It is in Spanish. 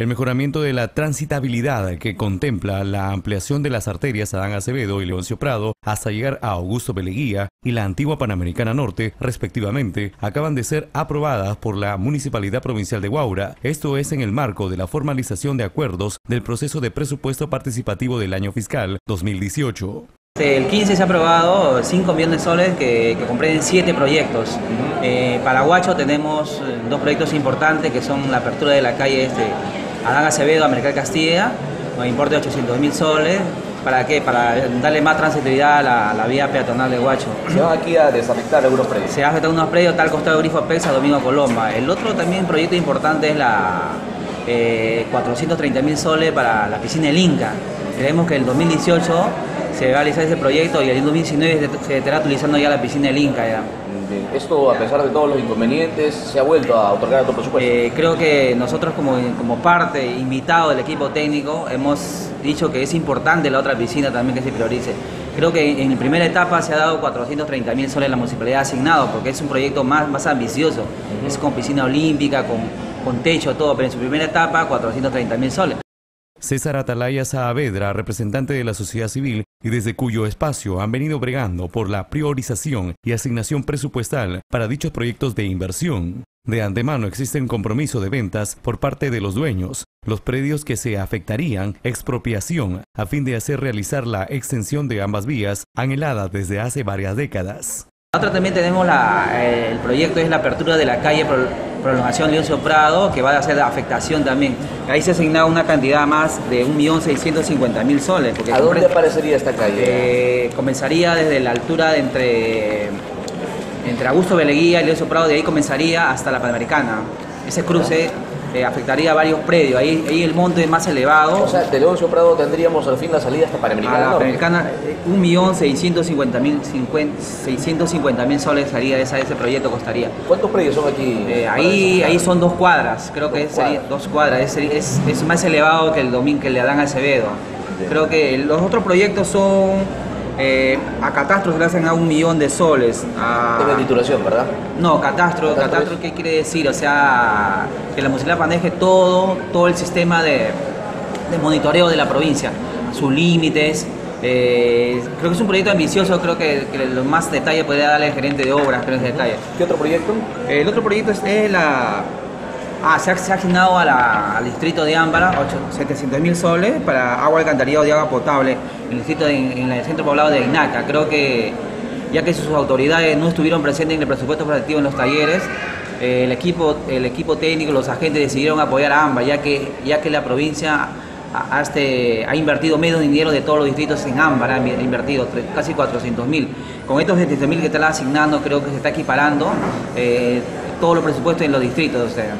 El mejoramiento de la transitabilidad que contempla la ampliación de las arterias Adán Acevedo y Leoncio Prado hasta llegar a Augusto Beleguía y la antigua Panamericana Norte, respectivamente, acaban de ser aprobadas por la Municipalidad Provincial de Guaura. Esto es en el marco de la formalización de acuerdos del proceso de presupuesto participativo del año fiscal 2018. El 15 se ha aprobado 5 millones de soles que, comprenden 7 proyectos. Eh, para Guacho tenemos dos proyectos importantes que son la apertura de la calle este, Adán Acevedo a Mercal Castilla, con importe de 800 mil soles. ¿Para qué? Para darle más transitividad a la, vía peatonal de Huacho. Se van aquí a desafectar algunos predios. Se van a afectar unos predios, tal costado de Grifo Pexa, Domingo Colomba. El otro también proyecto importante es la 430 eh, mil soles para la piscina del Inca. Creemos que el 2018 se va a realizar ese proyecto y el 2019 se estará utilizando ya la piscina del Inca. Ya. Esto, a pesar de todos los inconvenientes, se ha vuelto a otorgar otro presupuesto. Eh, creo que nosotros como, como parte, invitado del equipo técnico, hemos dicho que es importante la otra piscina también que se priorice. Creo que en primera etapa se ha dado 430 mil soles la municipalidad asignado, porque es un proyecto más, más ambicioso. Es con piscina olímpica, con, con techo, todo, pero en su primera etapa 430 mil soles. César Atalaya Saavedra, representante de la sociedad civil y desde cuyo espacio han venido bregando por la priorización y asignación presupuestal para dichos proyectos de inversión. De antemano existe un compromiso de ventas por parte de los dueños, los predios que se afectarían, expropiación, a fin de hacer realizar la extensión de ambas vías anhelada desde hace varias décadas. Nosotros también tenemos eh, el proyecto, es la apertura de la calle prolongación Leoncio Prado, que va a hacer afectación también. Ahí se ha asignado una cantidad más de 1.650.000 soles. Porque ¿A dónde aparecería esta calle? Eh, comenzaría desde la altura de entre, entre Augusto Beleguía y Leoncio Prado, de ahí comenzaría hasta la Panamericana. Ese cruce eh, afectaría varios predios. Ahí, ahí el monte es más elevado. O sea, de Leoncio Prado tendríamos al fin la salida hasta Panamericana. A la Panamericana, 1.650.000 soles salida de ese proyecto costaría. ¿Cuántos predios son aquí? Eh, ahí, ahí son dos cuadras, creo que sería dos cuadras. Es, es, más elevado que el domingo que le dan a Acevedo. Creo que los otros proyectos son eh, a Catastro se le hacen a un millón de soles. A... la titulación, ¿verdad? No, Catastro, Catastro, ¿qué quiere decir? O sea, que la municipalidad maneje todo, todo el sistema de, monitoreo de la provincia, sus límites. Eh, creo que es un proyecto ambicioso, creo que, que los más detalle podría darle el gerente de obras, creo que es detalle. ¿Qué otro proyecto? el otro proyecto es la Ah, se ha, asignado al distrito de Ámbara 700 mil soles para agua alcantarillado de agua potable en el distrito en, el centro poblado de Inaca. Creo que ya que sus autoridades no estuvieron presentes en el presupuesto operativo en los talleres, eh, el, equipo, el equipo técnico, los agentes decidieron apoyar a AMBA, ya que, ya que la provincia ha, este, invertido medio dinero de todos los distritos en Ámbar, ha invertido casi 400 mil. Con estos 700 mil que están asignando, creo que se está equiparando eh, todos los presupuestos en los distritos. O sea.